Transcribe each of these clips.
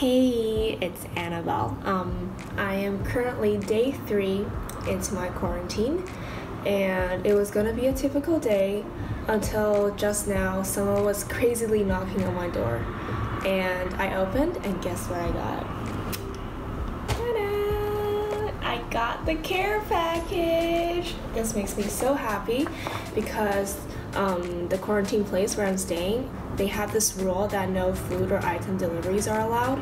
Hey, it's Annabelle. Um, I am currently day three into my quarantine, and it was gonna be a typical day until just now someone was crazily knocking on my door. And I opened, and guess what I got? Ta-da! I got the care package! This makes me so happy because um, the quarantine place where I'm staying they have this rule that no food or item deliveries are allowed.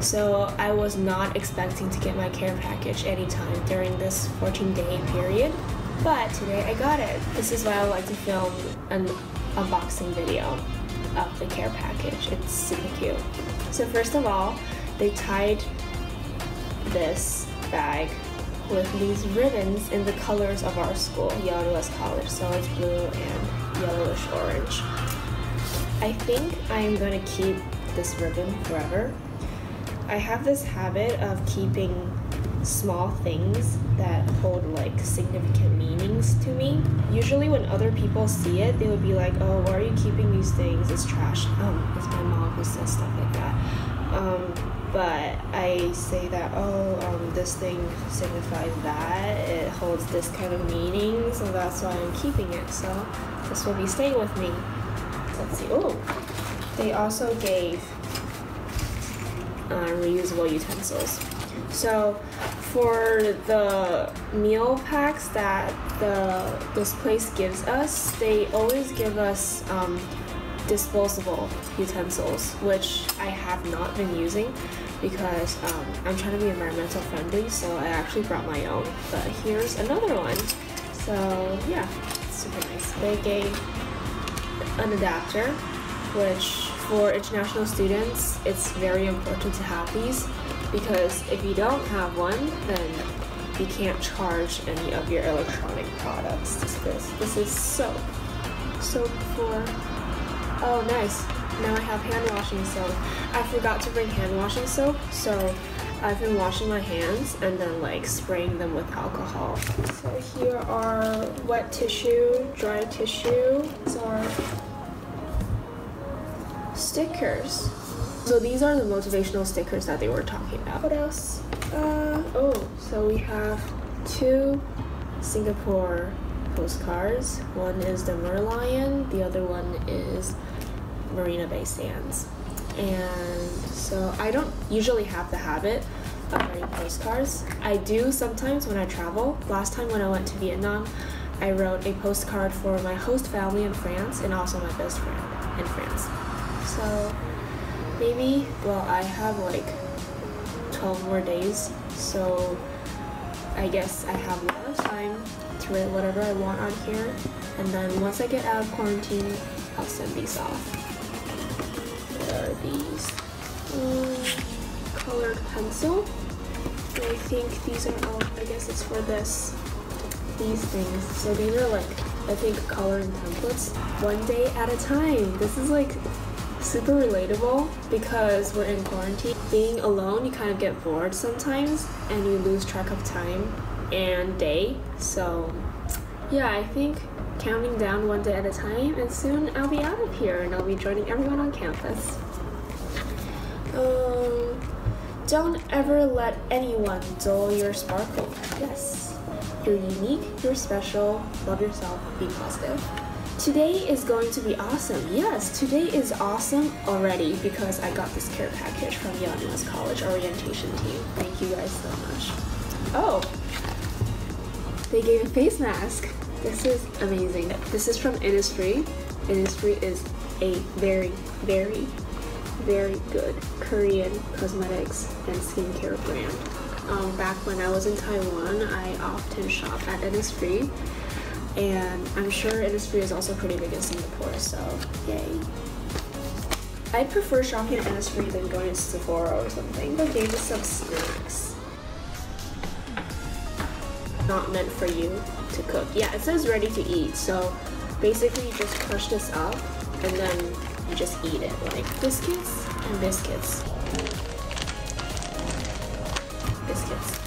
So I was not expecting to get my care package anytime during this 14 day period. But today I got it. This is why I like to film an unboxing video of the care package. It's super cute. So first of all, they tied this bag with these ribbons in the colors of our school, Yale-NUS College. So it's blue and yellowish orange. I think I'm going to keep this ribbon forever. I have this habit of keeping small things that hold like significant meanings to me. Usually when other people see it, they would be like, oh, why are you keeping these things? It's trash. Um, it's my mom who says stuff like that. Um, but I say that, oh, um, this thing signifies that. It holds this kind of meaning, so that's why I'm keeping it. So this will be staying with me let's see. Oh, they also gave uh, reusable utensils. So for the meal packs that the this place gives us, they always give us um, disposable utensils, which I have not been using because um, I'm trying to be environmental friendly. So I actually brought my own. But here's another one. So yeah, super nice. They gave an adapter, which for international students, it's very important to have these because if you don't have one, then you can't charge any of your electronic products. This, this is soap. Soap for, oh nice. Now I have hand washing soap. I forgot to bring hand washing soap, so I've been washing my hands and then like spraying them with alcohol. So here are wet tissue, dry tissue. These are stickers. So these are the motivational stickers that they were talking about. What else? Uh, oh, so we have two Singapore postcards. One is the Merlion, the other one is Marina Bay Sands. And so I don't usually have the habit of writing postcards. I do sometimes when I travel. Last time when I went to Vietnam, I wrote a postcard for my host family in France and also my best friend in France. So maybe, well, I have like 12 more days, so I guess I have a lot of time to write whatever I want on here. And then once I get out of quarantine, I'll send these off are these um, colored pencil. I think these are all, I guess it's for this, these things. So these are like, I think coloring templates. One day at a time. This is like super relatable because we're in quarantine. Being alone, you kind of get bored sometimes and you lose track of time and day. So yeah, I think counting down one day at a time, and soon I'll be out of here and I'll be joining everyone on campus. Um, don't ever let anyone dull your sparkle. Yes, you're unique, you're special, love yourself, be positive. Today is going to be awesome. Yes, today is awesome already because I got this care package from Yale College orientation team. Thank you guys so much. Oh, they gave a face mask. This is amazing. This is from Innisfree. Innisfree is a very, very, very good Korean cosmetics and skincare brand. Um, back when I was in Taiwan, I often shop at Innisfree, and I'm sure Innisfree is also pretty big in Singapore, so yay. I prefer shopping at Innisfree than going to Sephora or something, but they just some snacks. Not meant for you to cook. Yeah, it says ready to eat. So basically you just crush this up and then you just eat it like biscuits and biscuits. Biscuits.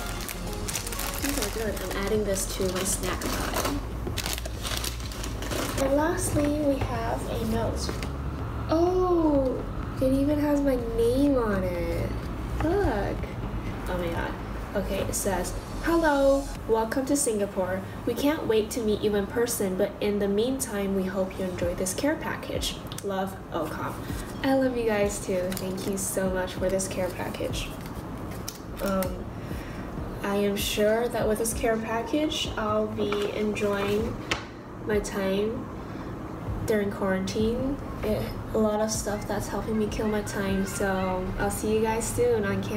These are good. I'm adding this to my snack pile. And lastly, we have a note. Oh, it even has my name on it. Look. Oh my god. Okay, it says, Hello, welcome to Singapore. We can't wait to meet you in person, but in the meantime, we hope you enjoy this care package. Love, OCOM. I love you guys too. Thank you so much for this care package. Um, I am sure that with this care package, I'll be enjoying my time during quarantine. It, a lot of stuff that's helping me kill my time. So I'll see you guys soon on campus.